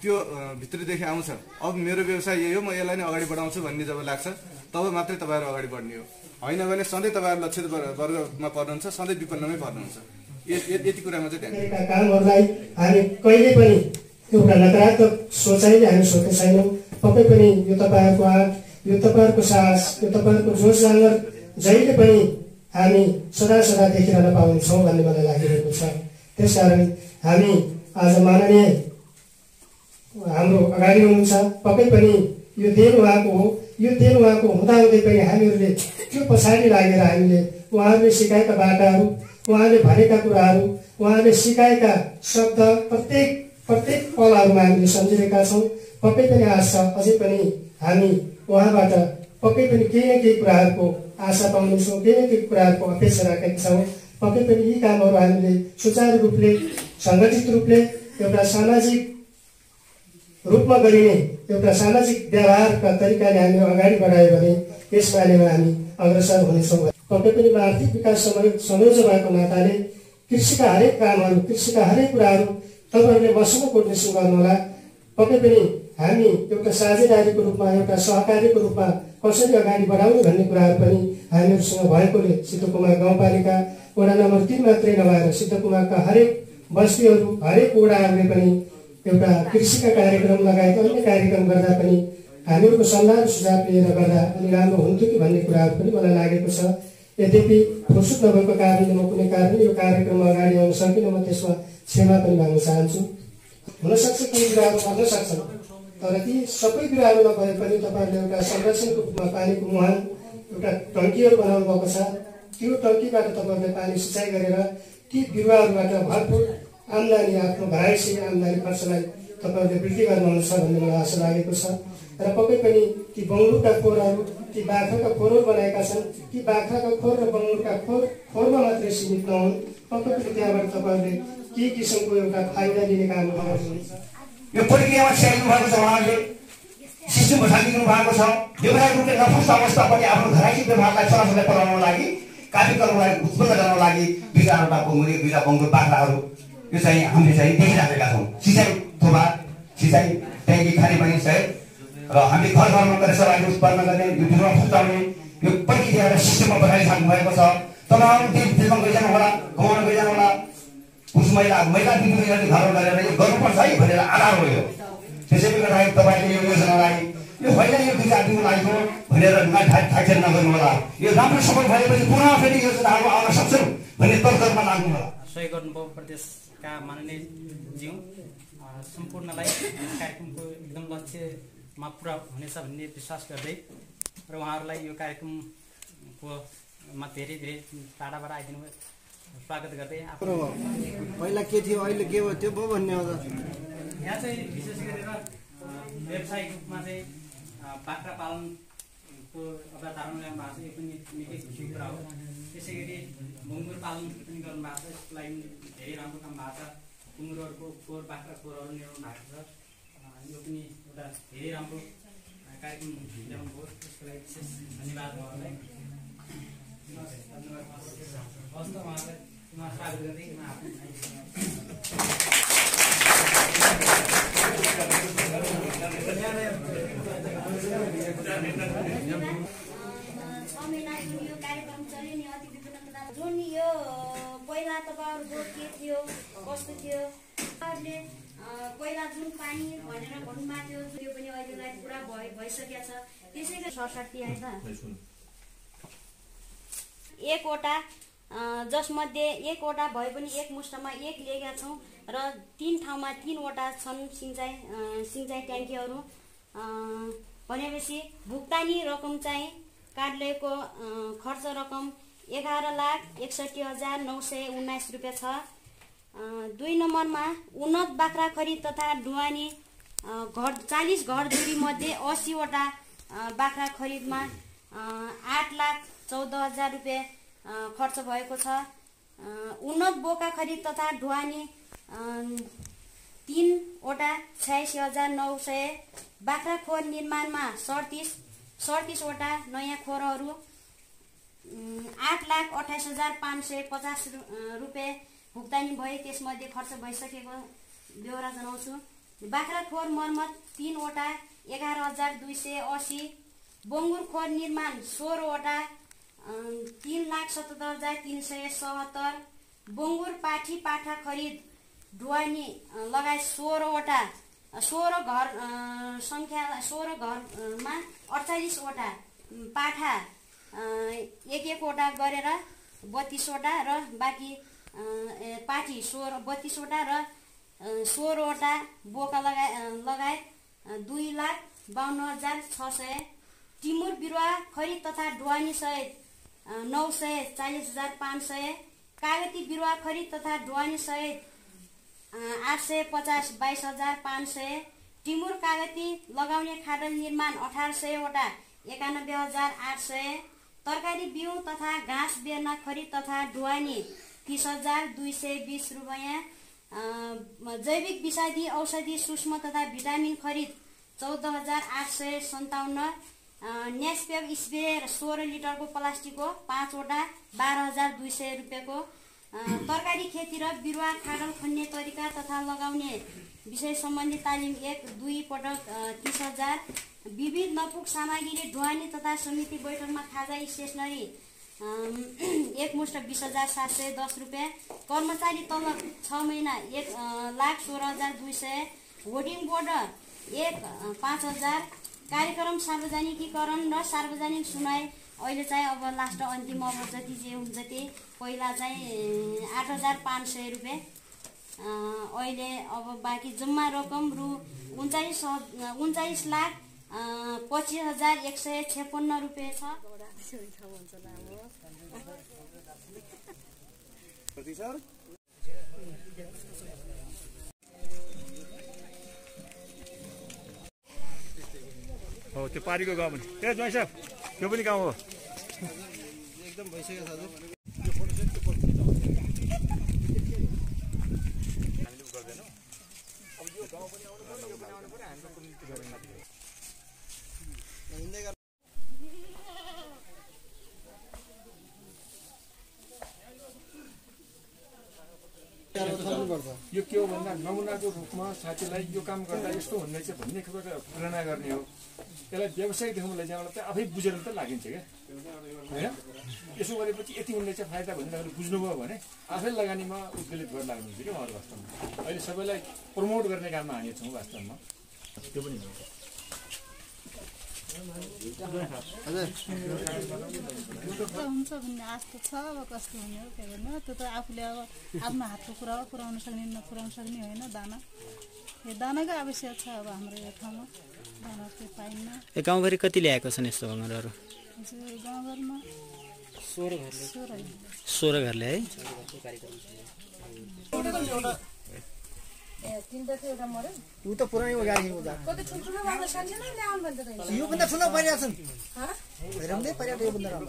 त्यो भित्रदेखि आउँछ अब मेरो व्यवसाय यही हो म यसलाई नै अगाडि बढाउँछु भन्ने जब लाग्छ तब मात्रै तपाईँहरू अगाडि बढ्ने हो। होइन भने सधैँ तपाईँहरू लक्षित वर्ग- वर्गमा पर्नुहुन्छ सधैँ विपन्नमै पर्नुहुन्छ। यति कुरामा चाहिँ ध्यान कामहरूलाई हामी कहिले पनि एउटा नकारात्मक सोचाइले हामी सोध्ने छैनौँ। पक्कै पनि यो तपाईँहरूको आँट यो तपाईँहरूको साहस यो तपाईँहरूको जोस जाँगर जहिले पनि हामी सदा सदा देखिरहन पाउनेछौँ भन्ने मलाई लागिरहेको छ। त्यसकारण हामी आज माननीय हाम्रो अगाडि हुनुहुन्छ। पक्कै पनि यो देन उहाँको हो। यो देन उहाँको हुँदाहुँदै पनि हामीहरूले त्यो पछाडि लागेर हामीले उहाँहरूले सिकाएका बाटाहरू उहाँले भनेका कुराहरू उहाँले सिकाएका शब्द प्रत्येक प्रत्येक पलहरूमा हामीले सम्झिरहेका छौँ। पक्कै पनि आश अझै पनि हामी उहाँबाट पक्कै पनि केही न केही कुराहरूको आशा पाउनेछौँ केही न केही कुराहरूको अपेक्षा राखेका छौँ। पक्कै पनि यी कामहरू हामीले सुचारू रूपले सङ्गठित रूपले एउटा सामाजिक रूपमा गरिने एउटा सामाजिक व्यवहारका तरिकाले हामी अगाडि बढायो भने यस बारेमा हामी अग्रसर हुनेछौँ पक्कै पनि आर्थिक विकास समय संयोजक भएको नाताले कृषिका हरेक कामहरू कृषिका हरेक कुराहरू तपाईँहरूले मसँग कोर्डिनेसन गर्नुहोला। पक्कै पनि हामी एउटा साझेदारीको रूपमा एउटा सहकारीको रूपमा कसरी अगाडि बढाउने भन्ने कुराहरू पनि हामीहरूसँग भएकोले सिद्धकुमार गाउँपालिका वडा नम्बर तिन मात्रै नभएर सिद्धकुमारका हरेक बस्तीहरू हरेक वडाहरूले पनि एउटा कृषिका कार्यक्रम लगायत अन्य कार्यक्रम गर्दा पनि हामीहरूको सल्लाह सुझाव लिएर गर्दा अलि राम्रो हुन्थ्यो कि भन्ने कुराहरू पनि मलाई लागेको छ। यद्यपि फुर्सुद नभएको कारणले म कुनै कारणले यो कार्यक्रममा अगाडि आउन सकिनँ म त्यसमा क्षमा पनि माग्न चाहन्छु। हुनसक्छ केही कुराहरू गर्न सक्छन्? तर ती सबै कुराहरू नभए पनि तपाईँहरूले एउटा संरक्षणको रूपमा पानीको मुहान एउटा टङ्कीहरू बनाउनु भएको छ। त्यो टङ्कीबाट तपाईँहरूले पानी सिँचाइ गरेर ती बिरुवाहरूबाट भरपुर आम्दानी आफ्नो घराइसी आम्दानी खर्चलाई तपाईँहरूले वृद्धि गर्नुहुन्छ भन्ने मलाई आशा लागेको छ। र पक्कै पनि ती बङ्गुरका खोरहरू ती बाख्राका खोरहरू बनाएका छन्। ती बाख्राका खोर र बङ्गुरका खोर खोरमा मात्रै सीमित नहुन्। पक्कै पनि त्यहाँबाट तपाईँहरूले केही किसिमको एउटा फाइदा लिने काम गर्नुहुन्छ। यो प्रक्रियामा छ्याइनु भएको छ उहाँहरूले। सिस्टम बसालिदिनु भएको छ। व्यवसायिक रूपले नफस्दा अवस्था पनि आफ्नो घराइसी व्यवहारलाई छोराछोरीलाई पढाउनको लागि कार्यक्रमलाई उत्पन्न गर्नको लागि बिजावटा बङ्गुरी बिजा बङ्गुर बाख्राहरू। यो चाहिँ हामीले चाहिँ देखिराखेका छौँ। सिँचाइ थोपा सिँचाइ ट्याङ्की खाने सहित र हामी घर घरमा गएर सेवाहरू उत्पन्न गर्ने यो बिरुवा फुटाउने यो प्रक्रिया एउटा सिस्टममा बसालिसक्नु भएको छ। तपाईँहरू त्यो फिल्ममा गइजानु होला गाउँमा गइजानु होला। पुरुष महिला महिला दिदीबहिनीहरूले घरमा गरेर यो गर्नुपर्छ है भनेर आधार हो यो। त्यसैले गर्दाखेरि तपाईँले यो योजनालाई यो होइन यो दुई चार दिनको लागि हो भनेर ठाकछेर नगर्नु होला। यो राम्रो सफल भएपछि पुनः फेरि योजनाहरू आउन सक्छन् भन्ने तर्कमा लाग्नु होला। सहयोग गर्नुभयो प्रदेशका माननीय ज्यू सम्पूर्णलाई कार्यक्रमको एकदम लक्ष्यमा पुरा हुनेछ भन्ने विश्वास गर्दै र उहाँहरूलाई यो कार्यक्रमको मा धेरै धेरै टाढाबाट आइदिनु स्वागत गर्दै आफ्नो पहिला के थियो अहिले के भयो त्यो भयो भन्ने हो यहाँ चाहिँ विशेष गरेर व्यावसायिक रूपमा चाहिँ बाख्रा पालनको अवधारणा ल्याउनु भएको छ यो पनि निकै खुसीको कुरा हो। त्यसै गरी मुङ्गुर पालन पनि गर्नुभएको छ यसको लागि धेरै राम्रो काम भएको छ। कुङ्गुरहरूको खोर बाख्रा खोरहरू ल्याउनु भएको छ। यो पनि एउटा धेरै राम्रो कार्यक्रम ल्याउनु भयो त्यसको लागि विशेष धन्यवाद उहाँहरूलाई धन्यवाद। हवस् त उहाँलाई। उहाँ स्वागत गर्दै म आफ्नो यो कार्यक्रम चल्यो नि अति जुन यो पहिला तपाईँहरूको के थियो कस्तो थियो तपाईँहरूले पहिला जुन पानी भनेर भन्नुभएको थियो त्यो पनि अहिलेलाई पुरा भइ भइसकेको छ त्यसै गरी सडसठी होइन एकवटा जसमध्ये एकवटा भए पनि एक मुष्टमा एक लिएका छौँ र तिन ठाउँमा तिनवटा छन् सिँचाइ सिँचाइ ट्याङ्कीहरू। भनेपछि भुक्तानी रकम चाहिँ कार्यालयको खर्च रकम एघार लाख एकसठी हजार नौ सय उन्नाइस रुपियाँ छ। दुई नम्बरमा उन्नत बाख्रा खरिद तथा ढुवानी घर चालिस घर मध्ये असीवटा बाख्रा खरिदमा आठ लाख चौध हजार रुपियाँ खर्च भएको छ। उन्नत बोका खरिद तथा ढुवानी तिनवटा छयासी हजार नौ सय बाख्रा खोर निर्माणमा सडतिस सडतिसवटा नयाँ खोरहरू आठ लाख अठाइस हजार पाँच सय पचास रुपियाँ भुक्तानी भए त्यसमध्ये खर्च भइसकेको ब्यौरा जनाउँछु। बाख्रा खोर मर्मत तिनवटा एघार हजार दुई सय असी बङ्गुर खोर निर्माण सोह्रवटा तिन लाख सतहत्तर हजार तिन सय सतहत्तर बङ्गुर पाठी पाठा खरिद ढुवानी लगायत सोह्रवटा सोह्र घर सङ्ख्या सोह्र घरमा अडचालिसवटा पाठा एक एकवटा गरेर बत्तिसवटा र बाँकी पाठी सोह्र बत्तिसवटा र सोह्रवटा बोका लगाए लगायत दुई लाख बाहन्न हजार छ सय टिमुर बिरुवा खरिद तथा ढुवानी सहित नौ सय चालिस हजार पाँच सय कागती बिरुवा खरिद तथा ढुवानी सहित आठ सय पचास बाइस हजार पाँच सय। टिमुर कागती लगाउने खाडल निर्माण अठार सयवटा एकानब्बे हजार आठ सय। तरकारी बिउ तथा घाँस बेर्न खरिद तथा ढुवानी तिस हजार दुई सय बिस रुपियाँ। जैविक विषादी औषधि सूक्ष्म तथा भिटामिन खरिद चौध हजार आठ सय सन्ताउन्न। नेसपेप स्प्रे सोह्र लिटरको प्लास्टिकको पाँचवटा बाह्र हजार दुई सय रुपियाँको। तरकारी खेती र बिरुवा खाडल खन्ने तरिका तथा लगाउने विषय सम्बन्धी तालिम एक दुई पटक तिस हजार। विविध नपुग सामग्री ढुवानी तथा समिति बैठकमा खाजा स्टेसनरी अम, एक मुष्ट बिस हजार सात सय दस रुपियाँ। कर्मचारी तलब छ महिना एक लाख सोह्र हजार दुई सय। होर्डिङ बोर्ड एक पाँच हजार। कार्यक्रम सार्वजनिकीकरण र सार्वजनिक सुनाइ अहिले चाहिँ अब लास्ट अन्तिम अब जति जे हुन्छ त्यही पहिला चाहिँ आठ हजार पाँच सय रुपियाँ अ, अहिले अब बाँकी जम्मा रकम रु उन्चालिस उन्चालिस लाख अ, पच्चिस हजार एक सय छेपन्न रुपियाँ छ। हो त्यो पारीको गाउँ पनि। ए ज्वाइँ साहब त्यो पनि गाउँ हो। एकदम भइसक्यो छ 하는 거는 안 조금 그런 거 같아요. यो के हो भन्दा नमुनाको रूपमा साथीलाई यो काम गर्दा यस्तो चाहिँ भन्ने कुरो प्रेरणा गर्ने हो। त्यसलाई व्यवसायिक ठाउँमा लैजाँदा त आफै बुझेर त लागिन्छ क्या। होइन? यसो गरेपछि यति चाहिँ फाइदा भन्ने तपाईँले बुझ्नुभयो भने आफै लगानीमा उद्वेलित गर्न लाग्नुहुन्छ क्या उहाँहरू वास्तवमा। अहिले सबैलाई प्रमोट गर्ने काममा हामी छौँ वास्तवमा। त्यो पनि हुन्छ भन्ने आश त छ अब कस्तो हुने हो के गर्नु त्यो त आफूले अब आफ्नो हातको कुरा हो पुऱ्याउन सक्ने नपुऱ्याउन सक्ने होइन दाना। यो दानाकै आवश्यक छ अब हाम्रो यो ठाउँमा। दाना चाहिँ पाइन्न। ए गाउँभरि कति ल्याएको छन् यस्तो भङ्गरहरू हजुर गाउँघरमा सोह्र होइन। सोह्र घरले। है? ऊ त पुरानै उता योभन्दा ठुलो परिरहेको छन् परिरहेको योभन्दा राम्रो।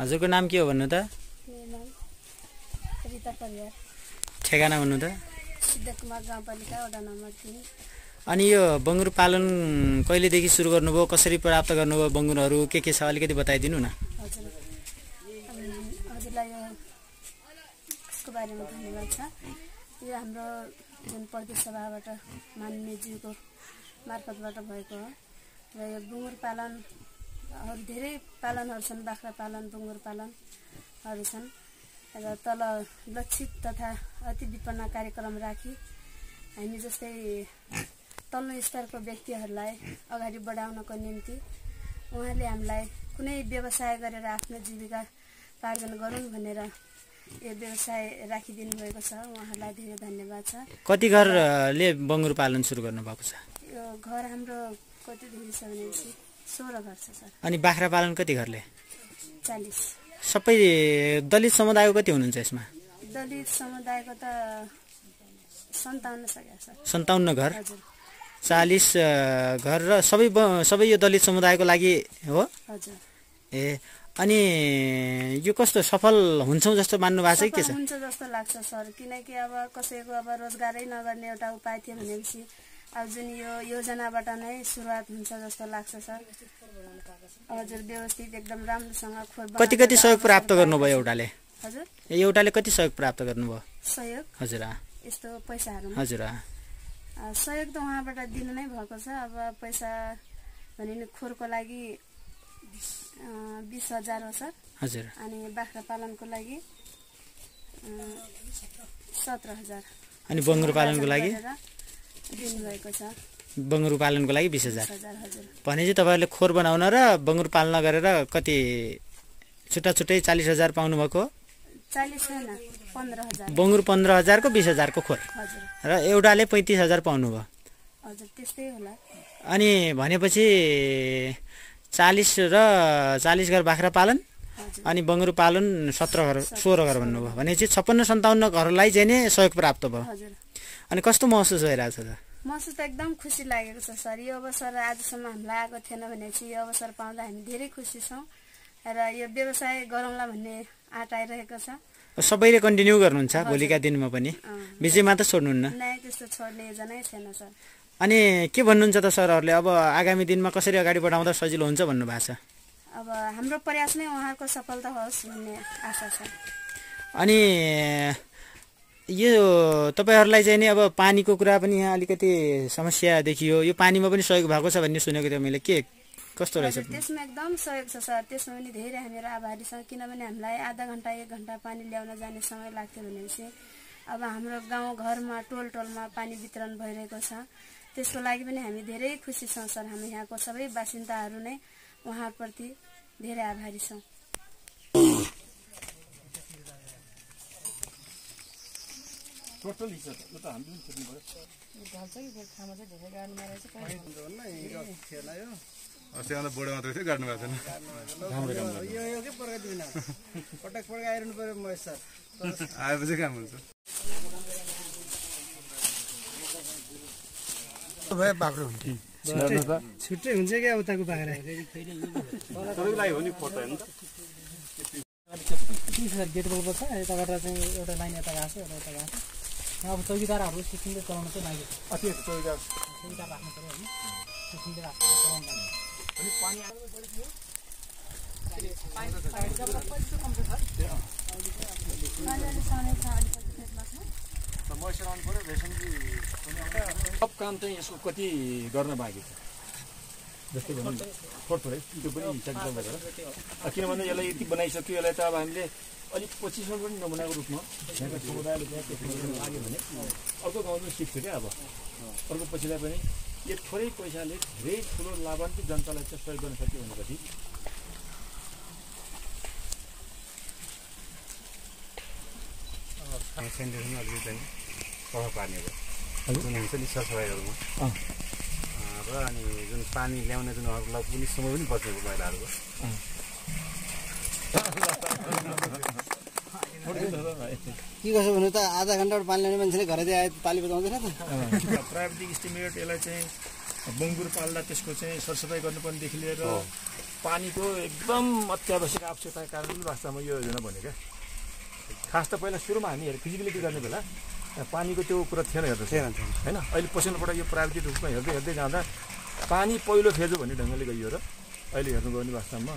हजुरको नाम के हो भन्नु त? ठेगाना भन्नु त? अनि यो बङ्गुर पालन कहिलेदेखि सुरु गर्नुभयो कसरी प्राप्त गर्नुभयो बङ्गुरहरू के के छ अलिकति बताइदिनु न हजुर अनि हजुरलाई यो यसको बारेमा धन्यवाद छ। यो हाम्रो जुन प्रदेश सभाबाट माननीय ज्यूको मार्फतबाट भएको हो र यो बुङ्गुर पालनहरू धेरै पालनहरू छन् बाख्रा पालन बुङ्गुर पालनहरू छन्। र तल लक्षित तथा अति विपन्न कार्यक्रम राखी हामी जस्तै तल्लो स्तरको व्यक्तिहरूलाई अगाडि बढाउनको निम्ति उहाँले हामीलाई कुनै व्यवसाय गरेर आफ्नो जीविका पार्जन गरौँ भनेर यो व्यवसाय राखिदिनु भएको छ। उहाँलाई धेरै धन्यवाद छ। कति घरले बङ्गुर पालन सुरु गर्नुभएको छ? यो घर हाम्रो कतिदेखि छ भनेपछि सोह्र घर छ सर। अनि बाख्रा पालन कति घरले? चालिस। सबै दलित समुदायको कति हुनुहुन्छ यसमा? दलित समुदायको त सन्ताउन्न छ सन्ताउन्न घर। चालिस घर र सबै सबै यो दलित समुदायको लागि हो? हजुर। ए अनि यो कस्तो सफल हुन्छौँ जस्तो मान्नु भएको छ कि के छ? हुन्छ जस्तो लाग्छ सर। किनकि अब कसैको अब रोजगारै नगर्ने एउटा उपाय थियो भनेपछि अब जुन यो योजनाबाट नै सुरुवात हुन्छ जस्तो लाग्छ सर। हजुर व्यवस्थित एकदम राम्रोसँग खोर कति कति सहयोग प्राप्त गर्नुभयो एउटाले? हजुर। एउटाले कति सहयोग प्राप्त गर्नुभयो? सहयोग? हजुर यस्तो पैसाहरूमा? हजुर सहयोग त उहाँबाट दिनु नै भएको छ। अब पैसा भने खोरको लागि बिस हजार हो सर। हजुर। अनि बाख्रा पालनको लागि सत्र हजार। अनि बङ्गुर पालनको लागि? दिनुभएको छ। बङ्गुर पालनको लागि बिस हजार। भनेपछि तपाईँहरूले खोर बनाउन र बङ्गुर पाल्न गरेर कति छुट्टा छुट्टै चालिस हजार पाउनुभएको? हो? पन्ध्र हजार। बङ्गुर पन्ध्र हजारको बिस हजारको खोर। हजुर। र एउटाले पैँतिस हजार पाउनुभयो। हजुर त्यस्तै होला। अनि भनेपछि चालिस र चालिस घर बाख्रा पालन अनि बङ्गुर पालन सत्र घर सोह्र घर भन्नुभयो भनेपछि छप्पन्न सन्ताउन्न घरलाई चाहिँ नै सहयोग प्राप्त भयो। अनि कस्तो महसुस भइरहेको छ त? महसुस त एकदम खुसी लागेको छ सर। यो अवसर आजसम्म हामीलाई आएको थिएन भनेपछि यो अवसर पाउँदा हामी धेरै खुसी छौँ र यो व्यवसाय गरौँला भन्ने आँट आइरहेको छ। सबैले कन्टिन्यू गर्नुहुन्छ भोलिका दिनमा पनि। बिचैमा त छोड्नुहुन्न। त्यस्तो छोड्ने योजनै छैन सर। अनि के भन्नुहुन्छ त सरहरूले? अब आगामी दिनमा कसरी अगाडि बढाउँदा सजिलो हुन्छ भन्नुभएको छ। अब हाम्रो प्रयास नै उहाँहरूको सफलता होस् भन्ने आशा छ। अनि यो तपाईँहरूलाई चाहिँ नि अब पानीको कुरा पनि यहाँ अलिकति समस्या देखियो। यो पानीमा पनि सहयोग भएको छ भन्ने सुनेको थिएँ मैले। के कस्तो रहेछ? त्यसमा एकदम सहयोग छ सर। त्यसमा पनि धेरै हामीहरू आभारी छौँ किनभने हामीलाई आधा घन्टा एक घन्टा पानी ल्याउन जाने समय लाग्थ्यो भनेपछि अब हाम्रो गाउँ घरमा टोल टोलमा पानी वितरण भइरहेको छ। त्यसको लागि पनि हामी धेरै खुसी छौँ सर। हामी यहाँको सबै बासिन्दाहरू नै उहाँप्रति धेरै आभारी छौँ। बोर्ड मात्रै थियो गाड्नु भएको थिएन। आएपछि काम हुन्छ। भए बाख्रो हुन्छ छुट्टै हुन्छ क्या उताको बाख्रा तपाईँको लागि हो नि फोटो हेर्नु त सर गेट यताबाट चाहिँ एउटा लाइन यता गएको छ एउटा यता गएको छ अब चौकीदारहरू चलाउन चाहिँ लाग्यो अति चौकीदार चौकीदार राख्नु पऱ्यो होइन राख्नु चलाउनु लाग्यो पऱ्यो रेशमजी सब काम चाहिँ यसको कति गर्न बाँकी छ जस्तै भनौँ थोर थोरै त्यो पनि किनभने यसलाई यति बनाइसक्यो यसलाई त अब हामीले अलिक पछिसम्म पनि नबनाएको रूपमा यहाँका समुदायले लाग्यो भने अर्को गाउँमा सिक्थ्यो क्या अब अर्को पछिलाई पनि यो थोरै पैसाले धेरै ठुलो लाभान्वित जनतालाई चाहिँ सहयोग गर्न सक्यो भनेपछि सेनिटेसन अलिकति चाहिँ प्रभाव पार्ने भयो जुन हुन्छ नि सरसफाइहरूमा र अनि जुन पानी ल्याउने जुन अरूलाई पनि समय पनि बच्नेको महिलाहरूको। के कसो भन्नु त? आधा घन्टाबाट पानी ल्याउने मान्छेले घरै आए ताली बजाउँदैन त। प्राविधिक इस्टिमेट यसलाई चाहिँ बङ्गुर पाल्दा त्यसको चाहिँ सरसफाइ गर्नुपर्नेदेखि लिएर पानीको एकदम अत्यावश्यक आवश्यकताको कारण पनि वास्तवमा यो योजना क्या खास त पहिला सुरुमा हामीहरू फिजिकलिटी गर्ने बेला पानीको त्यो कुरा थिएन हेर्दा थिएन। होइन? अहिले पछिल्लोपल्ट यो प्राविधिक रूपमा हेर्दै हेर्दै जाँदा पानी पहिलो फेज हो भन्ने ढङ्गले गइयो र अहिले हेर्नुभयो भने वास्तवमा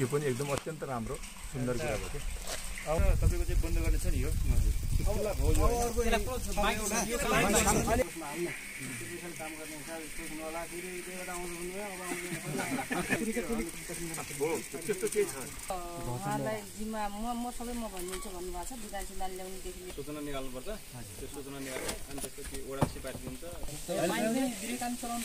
यो पनि एकदम अत्यन्त राम्रो सुन्दर कुरा भयो। क्या अब तपाईँको चाहिँ बन्द गर्ने छ नि यो? त्यस्तो केही छ उहाँलाई जिम्मा म म सबै म भनिदिन्छु भन्नुभएको छ दुकान सुदान ल्याउनेदेखि सूचना निकाल्नुपर्छ। त्यो सूचना निकाल्यो अनि त्यसपछि वडा सिपाटी हुन्छ। पानी पनि धेरै काम चलाउनु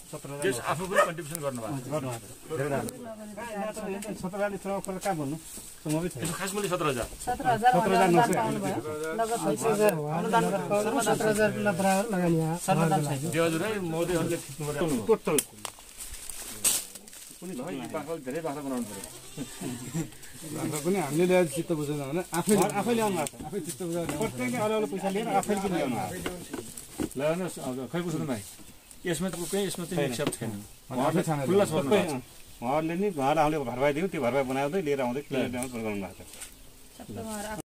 आफू पनि कन्ट्रिब्युसन गर्नुभएको सत्रले कहाँ भन्नु खास सत्र हजार सत्र हजार बराबर लगानी त्यो हजुर। है मोदीहरूले टोटल। धेरै बनाउनु हामीले ल्याएर चित्त बुझेन भने आफै आफै ल्याउनु भएको छ। आफै चित्त बुझाएर प्रत्येकले अलग अलग पैसा लिएर आफैले पनि ल्याउनु भएको छ। ल हेर्नुहोस् अब खै पुग्नु भाइ? यसमा त केही यसमा चाहिँ। निक्षेप छैन। खुल्ला सबै छोड्नु उहाँहरूले नि घर आउने घरबाई दियो त्यो घरबाई बनाउँदै लिएर आउँदै ल्याउँदै गर्नु भएको छ।